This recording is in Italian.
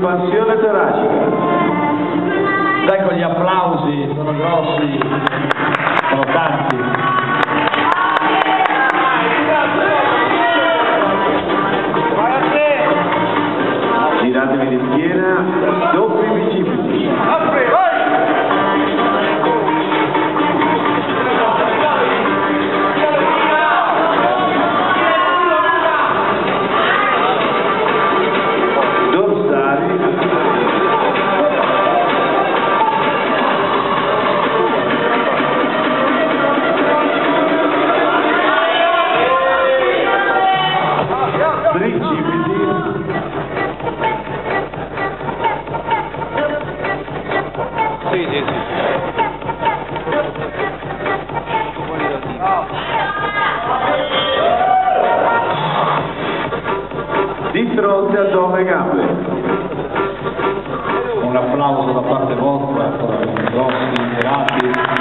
espansione toracica. Dai con gli applausi, sono grossi, sono tanti. Giratevi di schiena, Sì, sì, sì. Di fronte a dove gambe. Un applauso da parte vostra, sono grossi, mirati.